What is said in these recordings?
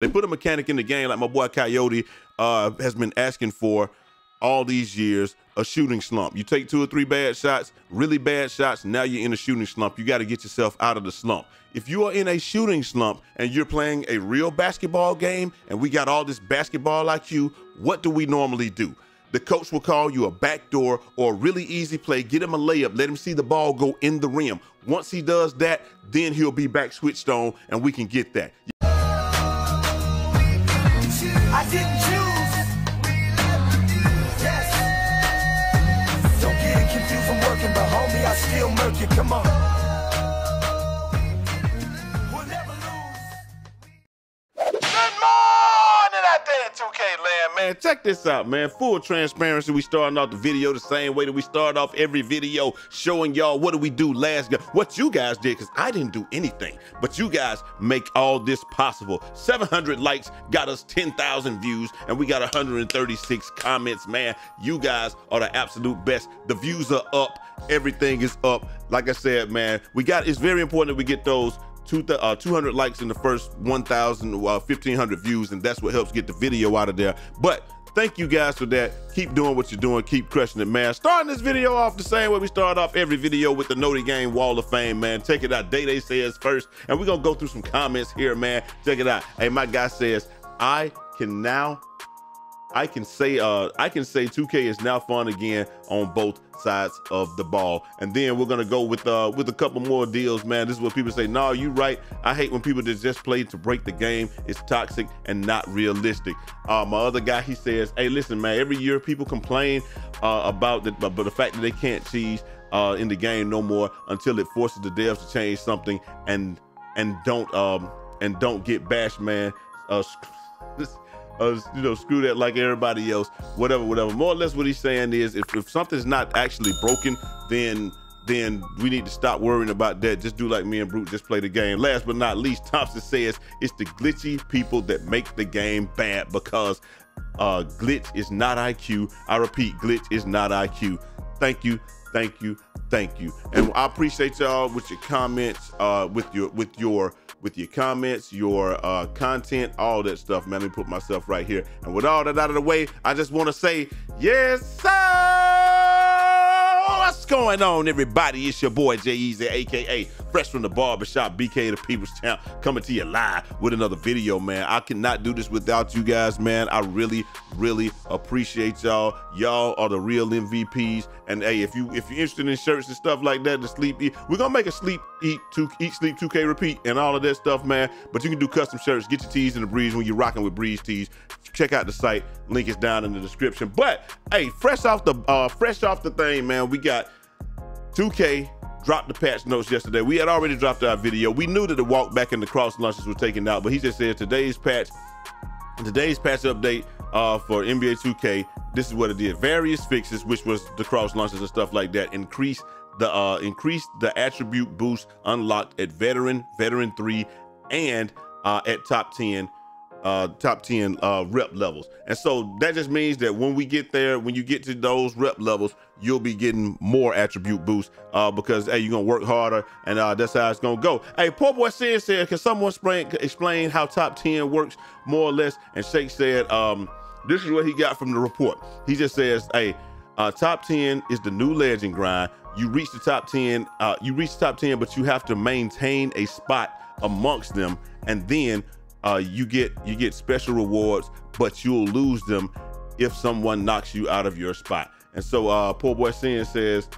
They put a mechanic in the game like my boy Coyote uh, has been asking for all these years a shooting slump. You take two or three bad shots, really bad shots, now you're in a shooting slump. You got to get yourself out of the slump. If you are in a shooting slump and you're playing a real basketball game and we got all this basketball IQ, what do we normally do? The coach will call you a backdoor or a really easy play, get him a layup, let him see the ball go in the rim. Once he does that, then he'll be back switched on and we can get that. Don't get confused from working, but homie, I still murk you. Come on. Man, check this out, man. Full transparency. We starting off the video the same way that we start off every video, showing y'all what do we do last year, what you guys did, because I didn't do anything, but you guys make all this possible. 700 likes got us 10,000 views, and we got 136 comments, man. You guys are the absolute best. The views are up. Everything is up. Like I said, man, we got, it's very important that we get those two, uh, 200 likes in the first 1,000, uh, 1,500 views, and that's what helps get the video out of there. But thank you guys for that. Keep doing what you're doing. Keep crushing it, man. Starting this video off the same way we start off every video with the Noti Game Wall of Fame, man. Check it out. Day Day says first, and we're going to go through some comments here, man. Check it out. Hey, my guy says, I can now I can say uh I can say 2K is now fun again on both sides of the ball. And then we're gonna go with uh with a couple more deals, man. This is what people say. No, you right. I hate when people just play to break the game. It's toxic and not realistic. Uh, my other guy, he says, hey, listen, man. Every year people complain uh, about the but the fact that they can't cheese uh, in the game no more until it forces the devs to change something and and don't um and don't get bashed, man. Uh, uh, you know, screw that like everybody else, whatever, whatever. More or less what he's saying is if, if something's not actually broken, then then we need to stop worrying about that. Just do like me and Brute, just play the game. Last but not least, Thompson says it's the glitchy people that make the game bad because uh, glitch is not IQ. I repeat, glitch is not IQ. Thank you, thank you, thank you. And I appreciate y'all with your comments, uh, with your with your with your comments, your uh, content, all that stuff, man. Let me put myself right here. And with all that out of the way, I just want to say, yes, sir! What's going on, everybody? It's your boy Jai Eazy, aka Fresh from the Barbershop, BK the People's Champ, coming to you live with another video, man. I cannot do this without you guys, man. I really, really appreciate y'all. Y'all are the real MVPs. And hey, if you if you're interested in shirts and stuff like that, to sleep eat, we're gonna make a sleep eat two eat sleep 2K repeat and all of that stuff, man. But you can do custom shirts. Get your tees in the breeze when you're rocking with Breaze Tees. Check out the site. Link is down in the description. But hey, fresh off the uh fresh off the thing, man. We got 2K dropped the patch notes yesterday. We had already dropped our video. We knew that the walk back and the cross launches were taken out, but he just said today's patch, today's patch update uh, for NBA 2K, this is what it did. Various fixes, which was the cross launches and stuff like that, increased the uh, increased the attribute boost unlocked at veteran, veteran three, and uh, at top 10 uh, top 10 uh, rep levels. And so that just means that when we get there, when you get to those rep levels, you'll be getting more attribute boost uh, because, hey, you're to work harder and uh, that's how it's to go. Hey, poor boy said, said, can someone explain, explain how top 10 works more or less? And Shake said, um, this is what he got from the report. He just says, hey, uh, top 10 is the new legend grind. You reach the top 10, uh, you reach the top 10, but you have to maintain a spot amongst them. And then uh, you get you get special rewards, but you'll lose them if someone knocks you out of your spot. And so uh, poor boy Sin says,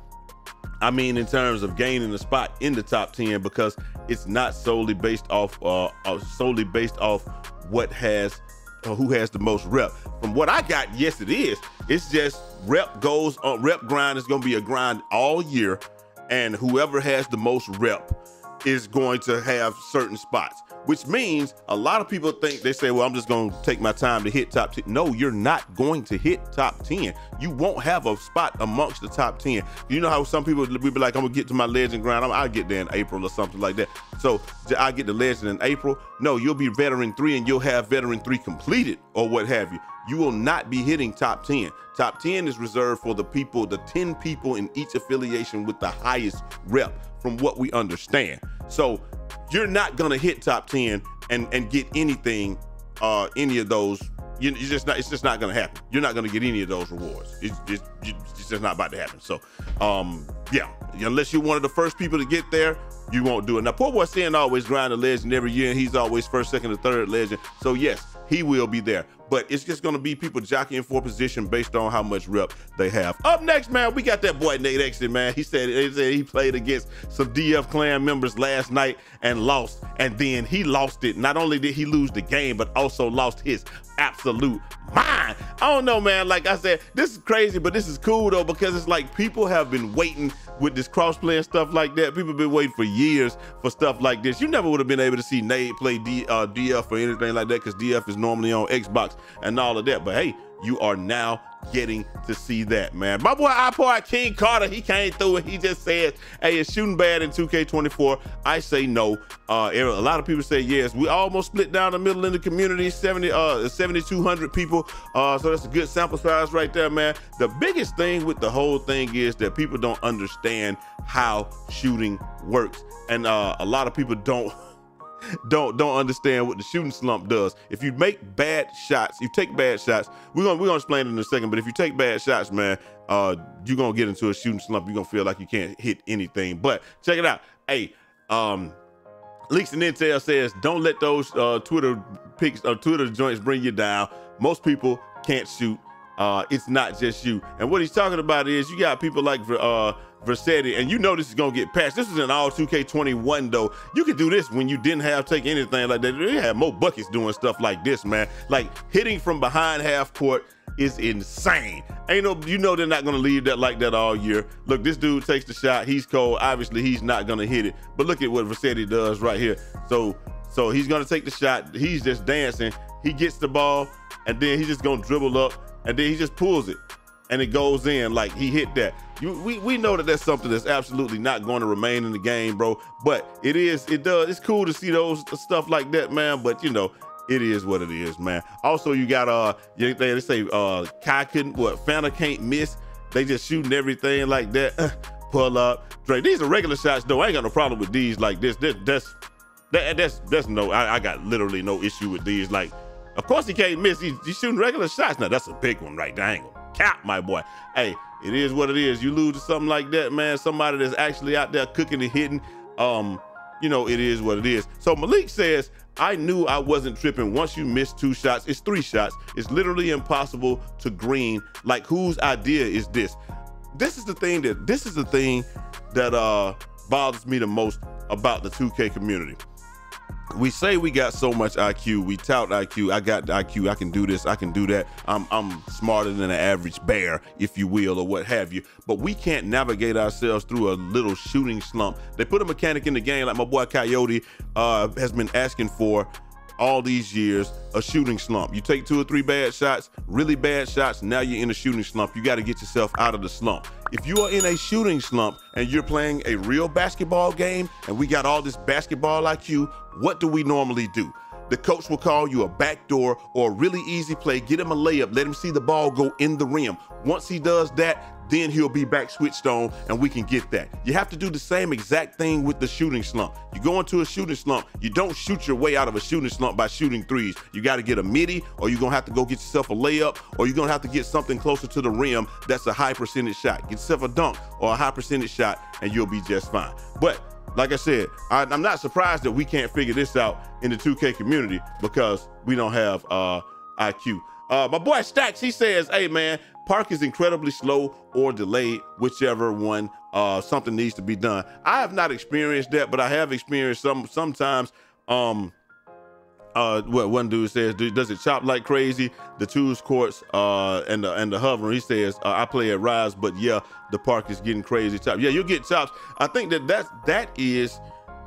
I mean, in terms of gaining a spot in the top 10, because it's not solely based off uh, uh solely based off what has uh, who has the most rep. From what I got, yes, it is. It's just rep goes on rep grind is gonna be a grind all year, and whoever has the most rep is going to have certain spots which means a lot of people think they say, well, I'm just going to take my time to hit top 10. No, you're not going to hit top 10. You won't have a spot amongst the top 10. You know how some people will be like, I'm going to get to my legend grind. I'll get there in April or something like that. So I get the legend in April. No, you'll be veteran three and you'll have veteran three completed or what have you. You will not be hitting top 10. Top 10 is reserved for the people, the 10 people in each affiliation with the highest rep from what we understand. So you're not gonna hit top 10 and, and get anything uh, any of those. You, you just not, it's just not gonna happen. You're not gonna get any of those rewards. It's just, it's just not about to happen. So, um, yeah, unless you're one of the first people to get there, you won't do it. Now, poor boy Sin always grind a legend every year, and he's always first, second, or third legend. So yes, he will be there. But it's just gonna be people jockeying for position based on how much rep they have. Up next, man, we got that boy Nate Exton, man. He said, he said he played against some DF clan members last night and lost. And then he lost it. Not only did he lose the game, but also lost his absolute mind. I don't know, man. Like I said, this is crazy, but this is cool though, because it's like people have been waiting with this crossplay and stuff like that. People have been waiting for years for stuff like this. You never would have been able to see Nate play D, uh, DF or anything like that because DF is normally on Xbox and all of that. But hey, you are now getting to see that, man. My boy iPod King Carter, he came through and he just said, hey, it's shooting bad in 2K24. I say no. Uh, a lot of people say yes. We almost split down the middle in the community, 70, uh, 7,200 people. Uh, so that's a good sample size right there, man. The biggest thing with the whole thing is that people don't understand how shooting works. And uh, a lot of people don't don't don't understand what the shooting slump does. If you make bad shots, you take bad shots. We're gonna we're gonna explain it in a second. But if you take bad shots, man, uh, you're gonna get into a shooting slump. You're gonna feel like you can't hit anything. But check it out. Hey, um, leaks and intel says don't let those uh, Twitter pics or uh, Twitter joints bring you down. Most people can't shoot. Uh, it's not just you. And what he's talking about is you got people like uh Versetti, and you know this is gonna get patched. This is an all 2K21 though. You could do this when you didn't have take anything like that. They had Mo Buckets doing stuff like this, man. Like hitting from behind half court is insane. Ain't no, you know they're not gonna leave that like that all year. Look, this dude takes the shot. He's cold. Obviously, he's not gonna hit it. But look at what Versetti does right here. So, so he's gonna take the shot. He's just dancing. He gets the ball, and then he's just gonna dribble up, and then he just pulls it and it goes in like he hit that. You, we, we know that that's something that's absolutely not going to remain in the game, bro. But it is, it does. It's cool to see those stuff like that, man. But you know, it is what it is, man. Also, you got uh, they, they say uh, Kai couldn't what Fanta can't miss. They just shooting everything like that. Pull up, Dre. These are regular shots, though. I ain't got no problem with these like this. That, that's that, that's that's no. I, I got literally no issue with these. Like, of course he can't miss. He's, he's shooting regular shots. Now that's a big one right there cap, my boy. Hey, it is what it is. You lose to something like that, man. Somebody that's actually out there cooking and hitting. Um, you know, it is what it is. So Malik says, I knew I wasn't tripping. Once you miss two shots, it's three shots. It's literally impossible to green. Like, whose idea is this? This is the thing that this is the thing that uh bothers me the most about the 2K community we say we got so much IQ, we tout IQ. I got IQ. I can do this. I can do that. I'm I'm smarter than an average bear, if you will, or what have you. But we can't navigate ourselves through a little shooting slump. They put a mechanic in the game like my boy Coyote uh, has been asking for all these years a shooting slump. You take two or three bad shots, really bad shots, now you're in a shooting slump. You got to get yourself out of the slump. If you are in a shooting slump and you're playing a real basketball game and we got all this basketball IQ, what do we normally do? The coach will call you a backdoor or a really easy play. Get him a layup. Let him see the ball go in the rim. Once he does that, then he'll be back switched on and we can get that. You have to do the same exact thing with the shooting slump. You go into a shooting slump, you don't shoot your way out of a shooting slump by shooting threes. You got to get a midi or you're going to have to go get yourself a layup or you're going to have to get something closer to the rim that's a high percentage shot. Get yourself a dunk or a high percentage shot and you'll be just fine. But like I said, I, am not surprised that we can't figure this out in the 2K community because we don't have uh, IQ. Uh, my boy Stacks, he says, hey man, park is incredibly slow or delayed, whichever one uh, something needs to be done. I have not experienced that, but I have experienced some sometimes um, uh, what one dude says, does it chop like crazy? The twos courts uh, and the and the hover. He says, uh, I play at Rise, but yeah, the park is getting crazy chop. Yeah, you'll get chops. I think that that's that is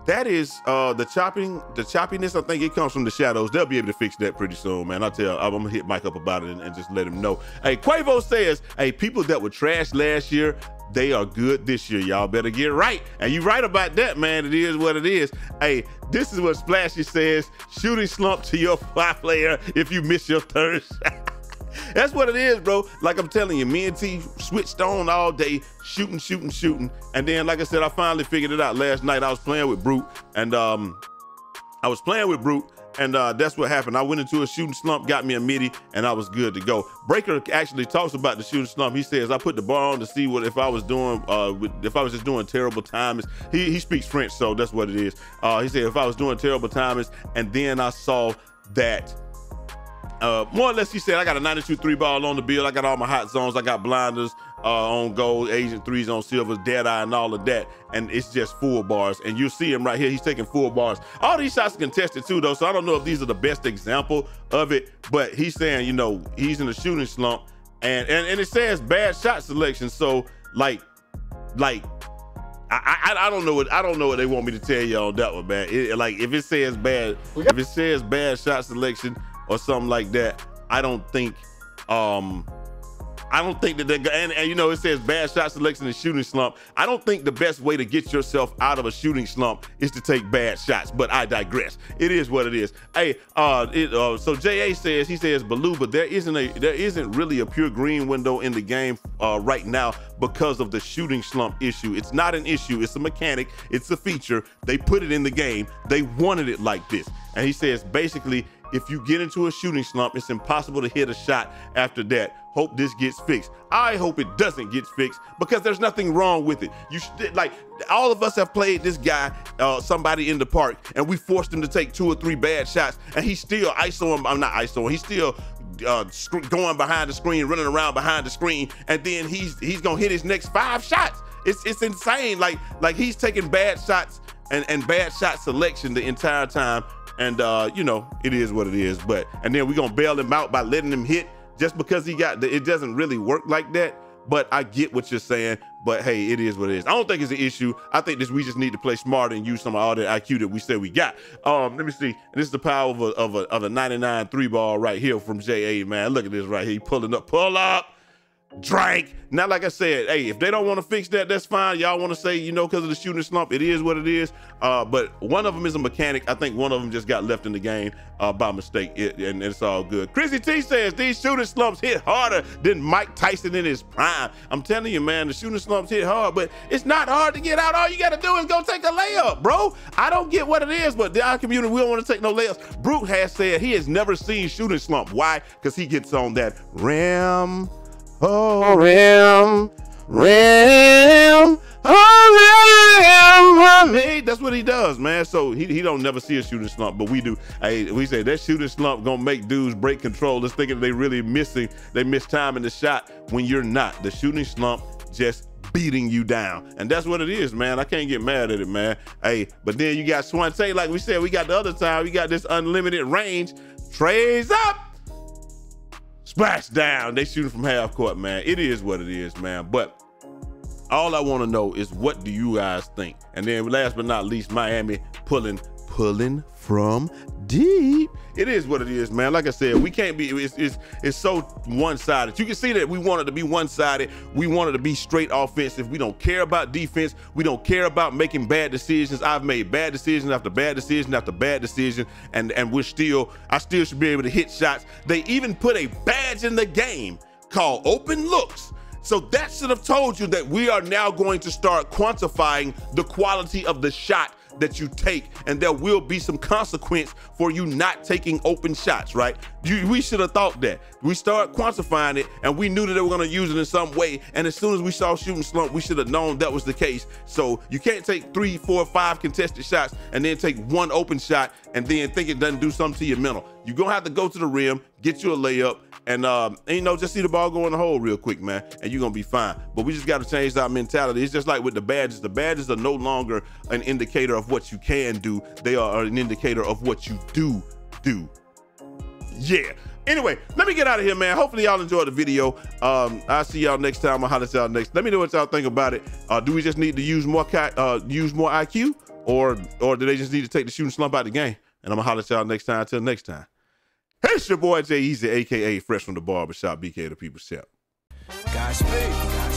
that is uh, the chopping, the choppiness. I think it comes from the shadows. They'll be able to fix that pretty soon, man. I'll tell. I'm gonna hit Mike up about it and, and just let him know. Hey, Quavo says, hey, people that were trash last year, they are good this year. Y'all better get right. And you right about that, man. It is what it is. Hey, this is what Splashy says. Shooting slump to your fly player if you miss your third shot. That's what it is, bro. Like I'm telling you, me and T switched on all day, shooting, shooting, shooting. And then, like I said, I finally figured it out last night. I was playing with Brute, and um, I was playing with Brute, And uh, that's what happened. I went into a shooting slump, got me a midi, and I was good to go. Breaker actually talks about the shooting slump. He says, I put the bar on to see what if I was doing, uh, with, if I was just doing terrible timings. He, he speaks French, so that's what it is. Uh, he said, if I was doing terrible timings, and then I saw that uh, more or less, he said, I got a 92 three ball on the bill. I got all my hot zones. I got blinders uh, on gold, Agent threes on silvers, dead eye, and all of that. And it's just full bars. And you see him right here. He's taking full bars. All these shots are contested too, though. So I don't know if these are the best example of it. But he's saying, you know, he's in a shooting slump, and and, and it says bad shot selection. So like, like I, I, I don't know what I don't know what they want me to tell you on that one, man. It, like if it says bad, if it says bad shot selection, or something like that, I don't think um I don't think that they and, and you know it says bad shot selection and shooting slump. I don't think the best way to get yourself out of a shooting slump is to take bad shots. But I digress. It is what it is. Hey, uh, it, uh so Ja says he says Baloo, but there isn't a there isn't really a pure green window in the game uh, right now because of the shooting slump issue. It's not an issue. It's a mechanic. It's a feature. They put it in the game. They wanted it like this. And he says basically if you get into a shooting slump, it's impossible to hit a shot after that. Hope this gets fixed. I hope it doesn't get fixed because there's nothing wrong with it. You should, like all of us have played this guy, uh, somebody in the park, and we forced him to take two or three bad shots, and he's still ISO him. I'm not ISO. He's still uh, going behind the screen, running around behind the screen, and then he's he's gonna hit his next five shots. It's it's insane. Like like he's taking bad shots and, and bad shot selection the entire time and uh, you know, it is what it is. But and then we're gonna bail him out by letting him hit just because he got the, it doesn't really work like that. But I get what you're saying. But hey, it is what it is. I don't think it's an issue. I think this we just need to play smarter and use some of all the IQ that we said we got. Um, let me see. This is the power of a of a of a 99 three ball right here from JA, man. Look at this right here. He pulling up, pull up drank. Now, like I said, hey, if they don't want to fix that, that's fine. Y'all want to say, you know, because of the shooting slump, it is what it is. Uh, but one of them is a mechanic. I think one of them just got left in the game uh, by mistake, it, and it's all good. Chrissy T says these shooting slumps hit harder than Mike Tyson in his prime. I'm telling you, man, the shooting slumps hit hard, but it's not hard to get out. All you got to do is go take a layup, bro. I don't get what it is, but the our community, we don't want to take no layups. Brute has said he has never seen shooting slump. Why? Because he gets on that rim Oh, rim, rim, oh, rim, That's what he does, man. So he, he don't never see a shooting slump, but we do. Hey, we say that shooting slump gonna make dudes break control. Let's thinking they really missing, they miss time in the shot when you're not. The shooting slump just beating you down. And that's what it is, man. I can't get mad at it, man. Hey, but then you got Swante, like we said, we got the other time, we got this unlimited range. Trays up. Splash down. They shooting from half court, man. It is what it is, man. But all I want to know is what do you guys think? And then last but not least, Miami pulling pulling from deep. It is what it is, man. Like I said, we can't be, it's, it's, it's so one-sided. You can see that we wanted to be one-sided. We wanted to be straight offensive. We don't care about defense. We don't care about making bad decisions. I've made bad decisions after bad decision after bad decision, and, and we're still, I still should be able to hit shots. They even put a badge in the game called open looks. So that should have told you that we are now going to start quantifying the quality of the shot that you take, and there will be some consequence for you not taking open shots, right? You, we should have thought that. We start quantifying it, and we knew that they were gonna use it in some way. And as soon as we saw shooting slump, we should have known that was the case. So you can't take three, four, five contested shots and then take one open shot and then think it doesn't do something to your mental. You're gonna have to go to the rim, get you a layup, and, um, and, you know, just see the ball go in the hole real quick, man, and you're gonna be fine. But we just gotta change our mentality. It's just like with the badges. The badges are no longer an indicator of what you can do. They are an indicator of what you do do. Yeah. Anyway, let me get out of here, man. Hopefully y'all enjoyed the video. Um, I'll see y'all next time. I'll holler y'all next. Let me know what y'all think about it. Uh, do we just need to use more uh, use more IQ, or or do they just need to take the shooting slump out of the game? And I'm gonna holler y'all next time. Until next time. It's your boy Jai Eazy, aka Fresh from the Barbershop, BK the People's Champ. Godspeed.